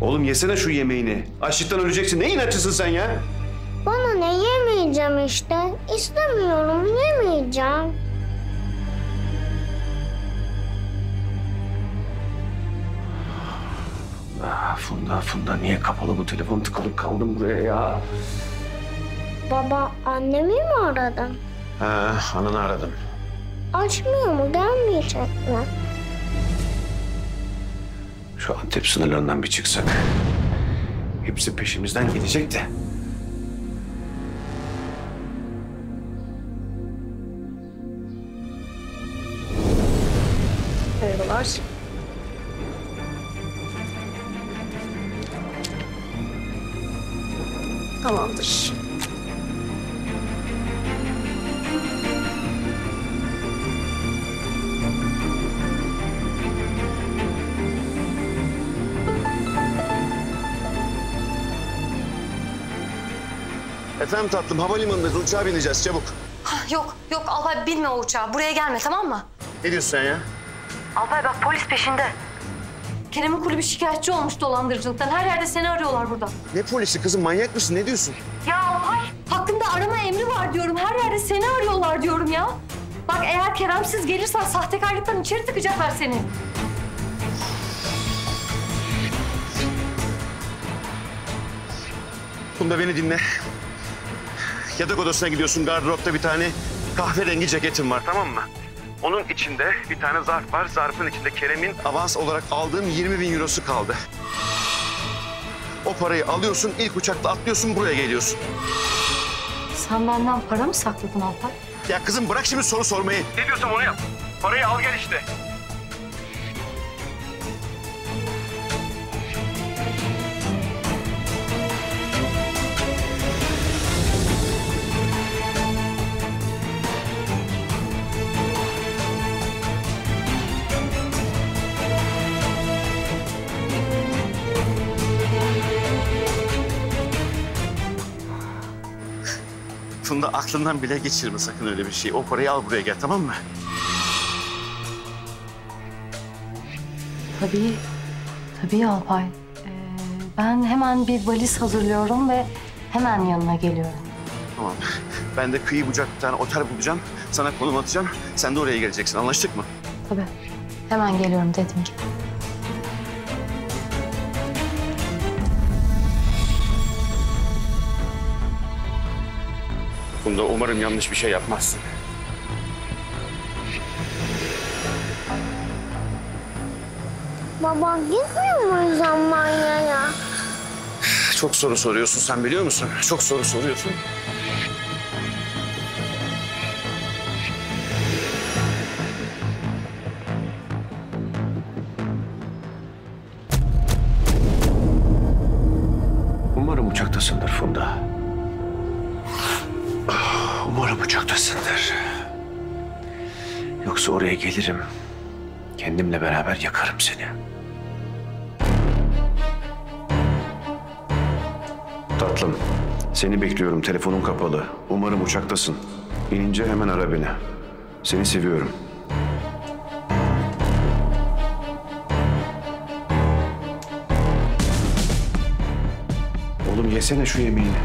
Oğlum yesene şu yemeğini. Açlıktan öleceksin. Ne inatçısın sen ya? Bana ne yemeyeceğim işte. İstemiyorum yemeyeceğim. Ah, Funda, Funda niye kapalı bu telefon tıkılıp kaldım buraya ya? Baba annemi mi aradın? Ha, ananı aradım. Açmıyor mu gelmeyecek mi? Şu Antep sınırlarından bir çıksak. Hepsi peşimizden gelecek de. Merhabalar. Tamamdır. Efendim tatlım havalimanındayız. Uçağa bineceğiz çabuk. Yok yok Alpay binme o uçağa. Buraya gelme tamam mı? Ne diyorsun sen ya? Alpay bak polis peşinde. Kerem'in kulübü şikayetçi olmuş dolandırıcılıktan. Her yerde seni arıyorlar burada. Ne polisi kızım manyak mısın? Ne diyorsun? Ya Alpay hakkında arama emri var diyorum. Her yerde seni arıyorlar diyorum ya. Bak eğer Kerem'siz gelirsen sahtekarlıktan içeri tıkacaklar seni. Funda beni dinle. Yatak odasına gidiyorsun. Gardıropta bir tane kahverengi ceketim var tamam mı? Onun içinde bir tane zarf var. Zarfın içinde Kerem'in avans olarak aldığım 20 bin eurosu kaldı. O parayı alıyorsun, ilk uçakla atlıyorsun, buraya geliyorsun. Sen benden para mı sakladın Alpay? Ya kızım bırak şimdi soru sormayı. Ne diyorsam onu yap. Parayı al gel işte. Funda aklından bile geçirme sakın öyle bir şey. O parayı al buraya gel tamam mı? Tabii. Tabii Alpay. Ee, ben hemen bir valiz hazırlıyorum ve hemen yanına geliyorum. Tamam. Ben de kıyı bucak bir tane otel bulacağım. Sana konum atacağım. Sen de oraya geleceksin. Anlaştık mı? Tabii. Hemen geliyorum dediğim gibi. Funda umarım yanlış bir şey yapmazsın. Baba gitmiyor muyuz Almanya'ya? Çok soru soruyorsun sen biliyor musun? Çok soru soruyorsun. Umarım uçaktasındır Funda. Umarım uçaktasındır. Yoksa oraya gelirim. Kendimle beraber yakarım seni. Tatlım, seni bekliyorum. Telefonun kapalı. Umarım uçaktasın. İnince hemen ara beni. Seni seviyorum. Oğlum yesene şu yemeğini.